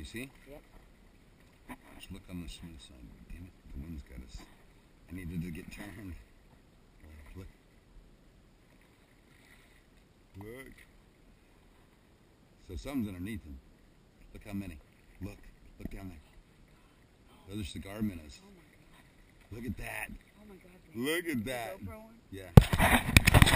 You see? Yep. Just look on the smooth side. Damn it, the wind's got us. I needed to get turned. Look. Look. So something's underneath them. Look how many. Look. Look down there. Those are cigar minnows. Oh my god. Look at that. Oh my god. Look at The that. GoPro one? Yeah.